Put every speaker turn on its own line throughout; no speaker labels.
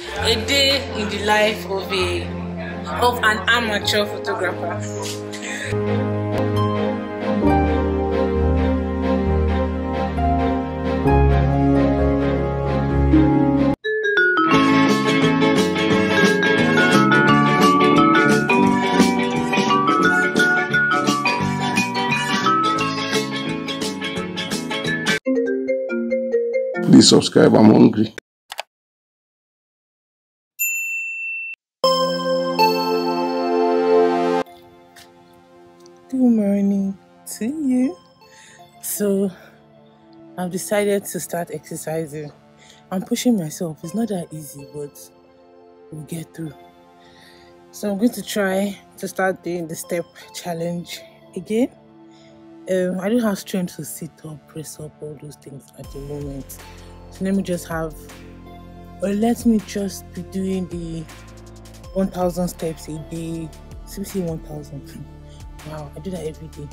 A day in the life of a of an amateur photographer.
Please subscribe. I'm hungry.
I've decided to start exercising. I'm pushing myself. It's not that easy, but we'll get through. So, I'm going to try to start doing the step challenge again. Um, I don't have strength to sit up, press up, all those things at the moment. So, let me just have, or let me just be doing the 1000 steps a day. Seriously, 1000. Wow, I do that every day.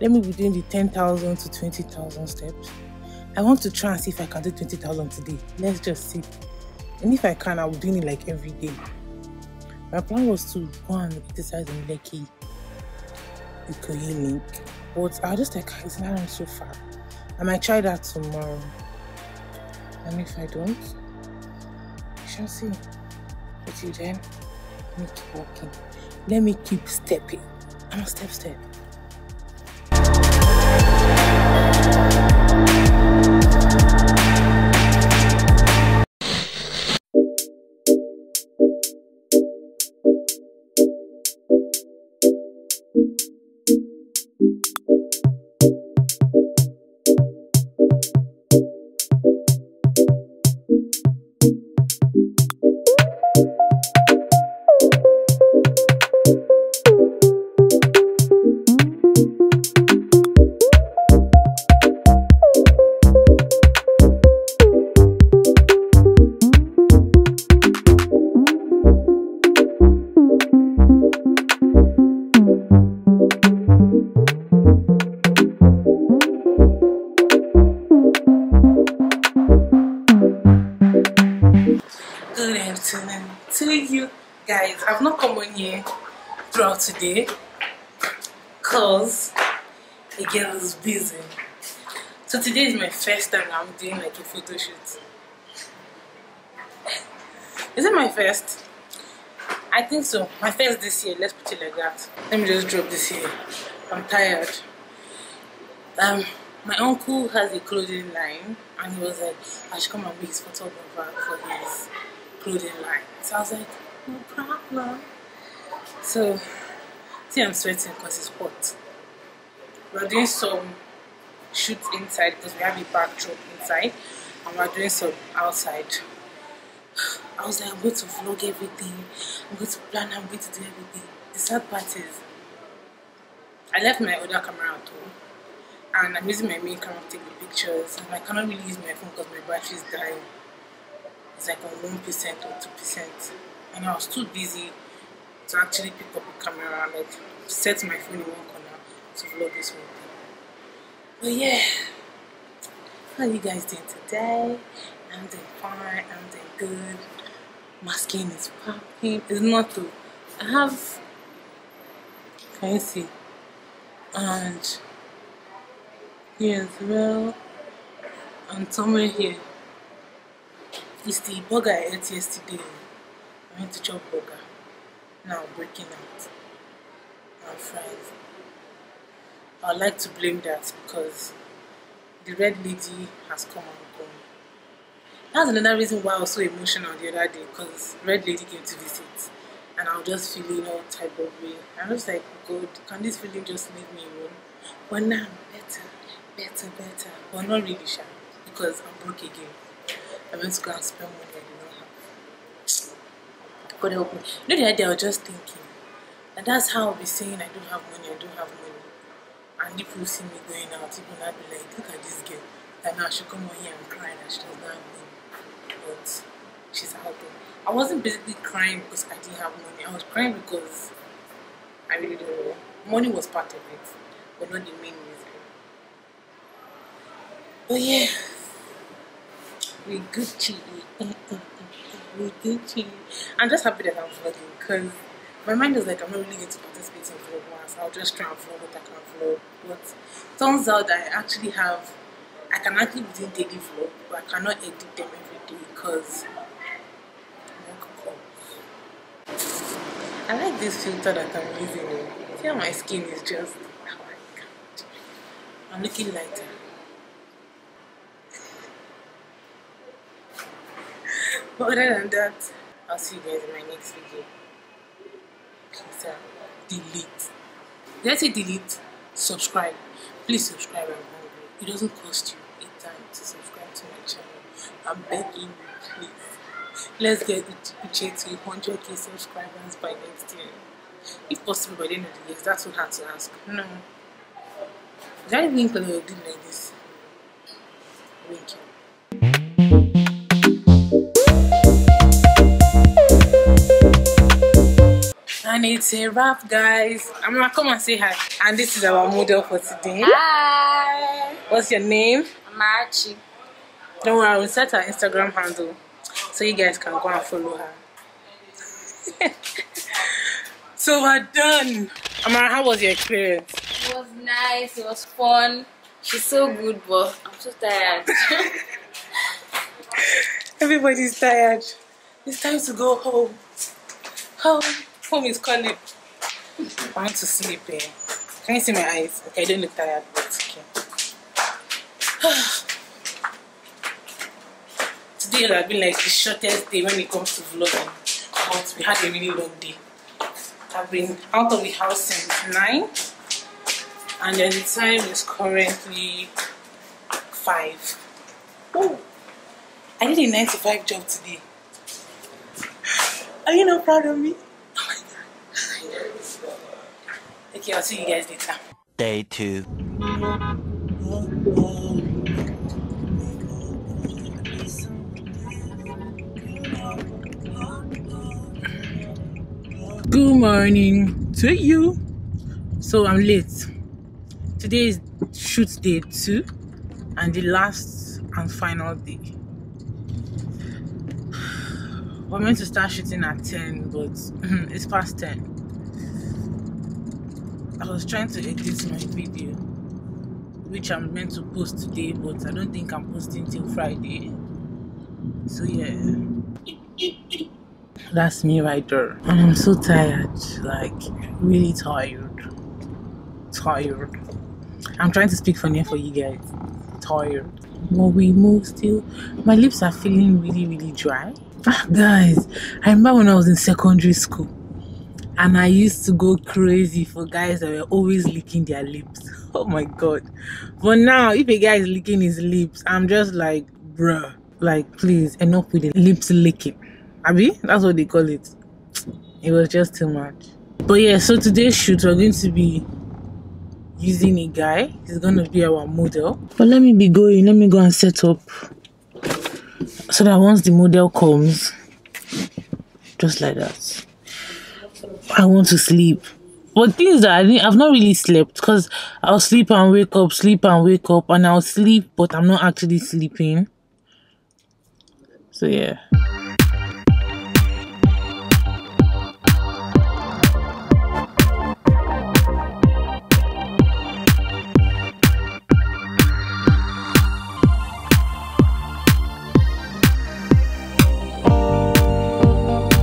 Let me be doing the 10,000 to 20,000 steps. I want to try and see if I can do 20,000 today. Let's just see. And if I can, I'll be doing it like every day. My plan was to go and exercise in Lekki, Ikoyi Link. But I was just like, it's not so far. I might try that tomorrow. And if I don't, we shall see. But till then, let me keep walking. Let me keep stepping. I'm a step step. Good afternoon to you guys. I've not come on here throughout today because the girl is busy. So today is my first time I'm doing like a photo shoot. Is it my first? I think so. My first this year. Let's put it like that. Let me just drop this here. I'm tired. Um, my uncle has a clothing line, and he was like, I should come and be his photographer for his clothing line. So I was like, no problem. So, see, I'm sweating because it's hot. We're doing some shoots inside because we have a backdrop inside, and we're doing some outside. I was like, I'm going to vlog everything. I'm going to plan. I'm going to do everything. The sad part is, I left my other camera at home, and I'm using my main camera to take the pictures. And I cannot really use my phone because my battery is dying. It's like on one percent or two percent, and I was too busy to actually pick up a camera and like set my phone in one corner to vlog this thing. But yeah, how are you guys doing today? I'm doing fine. I'm doing good. My skin is popping. It's not too. I have. Can you see? And as well. And somewhere here. It's the burger I ate yesterday. I went to chop burger. Now I'm breaking out. And fries. I would like to blame that because the red lady has come and gone. That's another reason why I was so emotional the other day because red lady came to visit and I was just feeling all type of way. I was like, God, can this feeling just leave me alone? But now I'm better, better, better. But not really sure because I'm broke again. I went to go and spend money I did not have. God help me. You know the idea I was just thinking. And that's how I'll be saying I don't have money, I don't have money. And people see me going out, people not be like, look at this girl. That now she come over here and cry that she does not have money. But she's out. I wasn't basically crying because I didn't have money. I was crying because I really don't know. Money was part of it, but not the main. But yeah, We Gucci. we Gucci. I'm just happy that I'm vlogging because my mind is like I'm not really going to participate in vlogmas. I'll just try and vlog what I can vlog. But turns out that I actually have I can actually do daily vlog, but I cannot edit them every day because I like this filter that I'm using. See how my skin is just oh. I'm looking lighter. Other than that, I'll see you guys in my next video. Peace out. Uh, delete. Did I say delete? Subscribe. Please subscribe. It doesn't cost you a time to subscribe to my channel. I'm begging you, please. Let's get Uche to 100k subscribers by next year. If possible, by the end of the year. That's what I had to ask. No. Is that even going to do like this? Thank And it's a wrap, guys. I'm gonna come and say hi. And this is our model for today.
Hi.
What's your name?
I'm Archie.
Don't worry, I will set her Instagram handle so you guys can go and follow her. so we're done. Amara, how was your experience?
It was nice. It was fun. She's so good, but I'm so tired.
Everybody's tired. It's time to go home. Home. Home is calling. I want to sleep. Eh? Can you see my eyes? Okay, I don't look tired, but okay. Today has been like the shortest day when it comes to vlogging. But we had a really long day. I've been out of the house since 9 and then the time is currently 5. Oh, I did a 9 to 5 job today. Are you not proud of me? My god. Okay, I'll see you guys later.
Day two.
Good morning to you. So I'm late. Today is shoot day two and the last and final day. We're meant to start shooting at 10, but it's past 10. I was trying to edit my video, which I'm meant to post today, but I don't think I'm posting till Friday. So yeah. That's me right there. And I'm so tired, like really tired. Tired. I'm trying to speak funny for you guys. Tired. But we move still. My lips are feeling really, really dry. Ah, guys, I remember when I was in secondary school and I used to go crazy for guys that were always licking their lips. Oh my god. But now, if a guy is licking his lips, I'm just like, bruh, like, please, enough with the lips licking. Abby, that's what they call it. It was just too much. But yeah, so today's shoot, we're going to be using a guy. He's going to be our model. But let me be going. Let me go and set up so that once the model comes, just like that, I want to sleep. But things that I didn't, I've not really slept because I'll sleep and wake up, sleep and wake up, and I'll sleep, but I'm not actually sleeping. So yeah.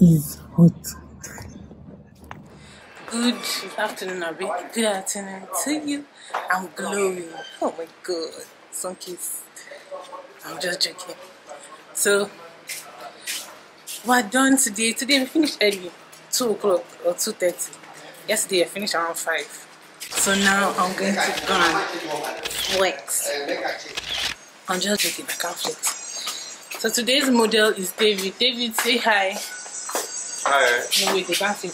is hot. Afternoon, Abby. Good afternoon to you. I'm glowing. Oh my god. Sun kiss. I'm just joking. So, we're done today. Today we finished early. 2 o'clock or 2.30. Yesterday I finished around 5. So now I'm going to go and flex. I'm just joking. I can't flex. So today's model is David. David, say hi.
Hi.
No, wait, they can't see.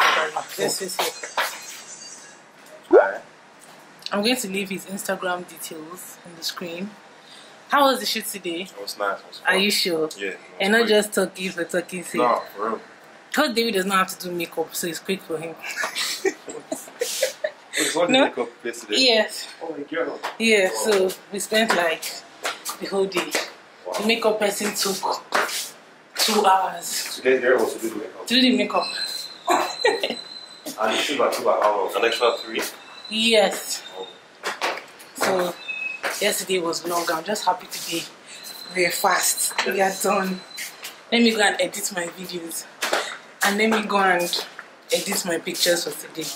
Let's face it.
Hi.
I'm going to leave his Instagram details on the screen. How was the shoot today?
It was nice. It was
Are you sure?
Yeah. it was
And not just talking for talking sake.
No, for real.
Because David does not have to do makeup, so it's quick for him.
Wait, what
No.
you cook yesterday?
Yes.
Oh my god.
Yeah, so we spent like the whole day.
Wow.
makeup person took two hours
Today there was to do the makeup.
to do the makeup.
And the sugar took about how long? An extra three.
Yes. So yesterday was long. I'm just happy today. We're fast. We are done. Let me go and edit my videos. And let me go and edit my pictures for today.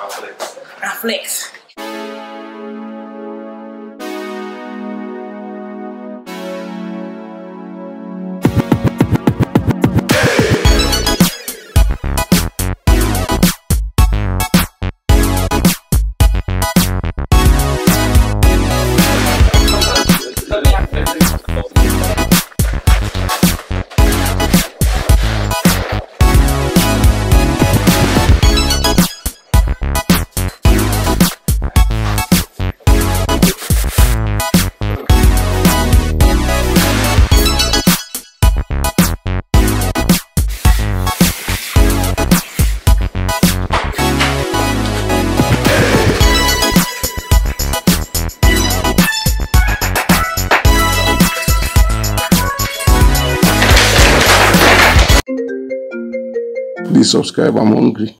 After that.
Subscribe. I'm hungry.